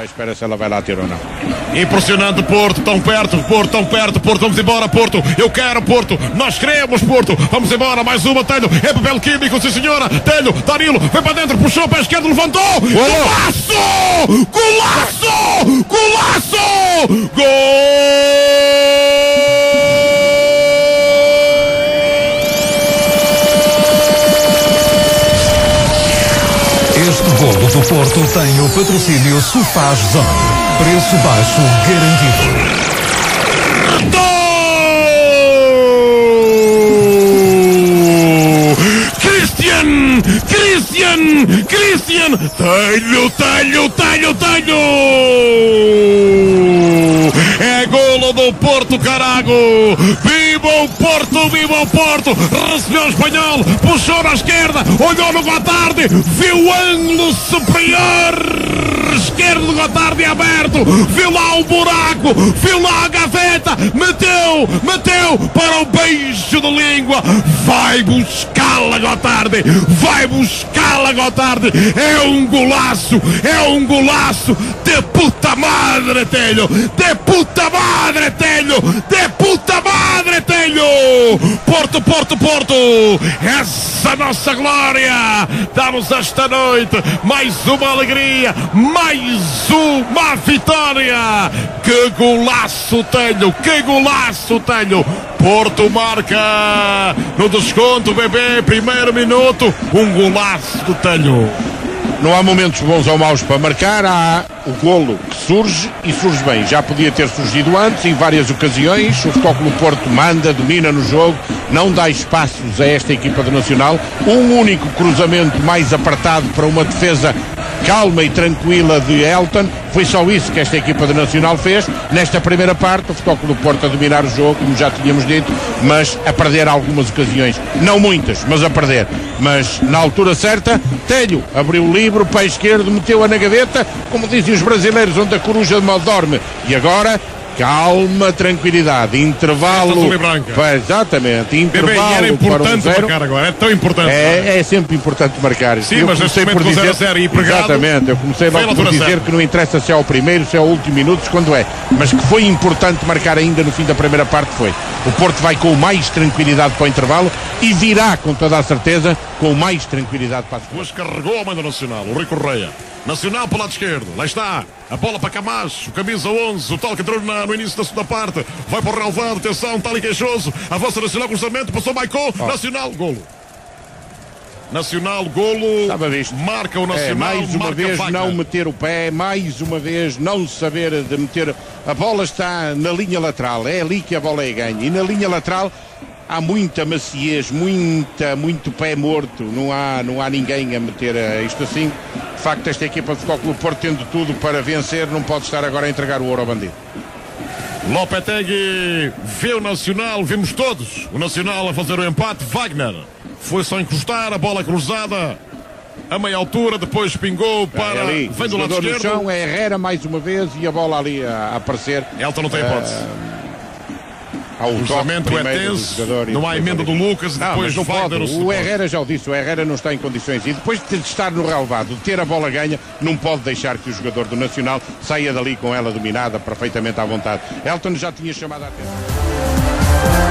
à espera se ela vai lá ter ou não. Impressionante Porto, tão perto, Porto, tão perto, Porto, vamos embora, Porto. Eu quero Porto, nós queremos Porto. Vamos embora, mais uma, Telho, é papel químico, sim senhora. Telho, Danilo, vem para dentro, puxou para a esquerda, levantou. Golaço! Golaço! Golaço! Este do Porto tem o patrocínio Sofás Zone. Preço baixo garantido. Christian! Christian! Christian! Telho, telho, telho, telho! É golo do Porto, carago! Viva o Porto, viva o Porto! Recebeu o espanhol, puxou na esquerda, olhou no Gotardi, viu o ângulo superior! esquerdo do Gotardi aberto, viu lá o buraco, viu lá a gaveta, meteu, meteu para o beijo de língua, vai buscá-la Gotardi, vai buscá-la Gotardi, é um golaço, é um golaço. De puta madre, Telho, de puta madre, Telho, de puta Porto, Porto, Porto, essa nossa glória, damos esta noite mais uma alegria, mais uma vitória. Que golaço tenho, que golaço tenho. Porto marca no desconto, bebê, primeiro minuto, um golaço tenho. Não há momentos bons ou maus para marcar, há o golo que surge e surge bem. Já podia ter surgido antes, em várias ocasiões. O Futebol Clube Porto manda, domina no jogo, não dá espaços a esta equipa do Nacional. Um único cruzamento mais apertado para uma defesa calma e tranquila de Elton. Foi só isso que esta equipa do Nacional fez. Nesta primeira parte, o Futebol Clube Porto a dominar o jogo, como já tínhamos dito, mas a perder algumas ocasiões. Não muitas, mas a perder. Mas na altura certa, Telho abriu o livro, pé esquerdo, meteu-a na gaveta, como dizem os brasileiros, onde a coruja mal dorme. E agora Calma, tranquilidade, intervalo. Para, exatamente, intervalo. Bebê, era importante para marcar agora, é tão importante. É, é sempre importante marcar. Sim, eu mas comecei por dizer, 0 0 e Exatamente, eu comecei logo por dizer que não interessa se é o primeiro, se é o último minuto, quando é. Mas que foi importante marcar ainda no fim da primeira parte, foi. O Porto vai com mais tranquilidade para o intervalo e virá, com toda a certeza, com mais tranquilidade para a segunda. Hoje carregou a manda nacional, o Rico Correia. Nacional para o lado esquerdo. Lá está. A bola para Camacho. Camisa 11. O tal que entrou na, no início da segunda parte. Vai para o relevado. Atenção. Tal e queixoso. Avança Nacional. Cruzamento. Passou Maicon. Oh. Nacional. Golo. Nacional, golo, Estava visto. marca o Nacional. É, mais uma vez vaca. não meter o pé, mais uma vez não saber de meter. A bola está na linha lateral, é ali que a bola é ganha. E na linha lateral há muita maciez, muita, muito pé morto, não há, não há ninguém a meter isto assim. De facto, esta equipa de Futebol Clube Porto, tendo tudo para vencer, não pode estar agora a entregar o ouro ao bandido. Lopetegui vê o Nacional, vimos todos o Nacional a fazer o empate. Wagner foi só encostar, a bola cruzada a meia altura, depois pingou para. É ali, vem do lado esquerdo. No chão, é Herrera mais uma vez e a bola ali a, aparecer. Elton não tem hipótese. Uh o cruzamento é tenso, não há emenda do Lucas, não, depois não pode. O Herrera já o disse, o Herrera não está em condições e depois de estar no relevado, de ter a bola ganha, não pode deixar que o jogador do Nacional saia dali com ela dominada perfeitamente à vontade. Elton já tinha chamado a atenção.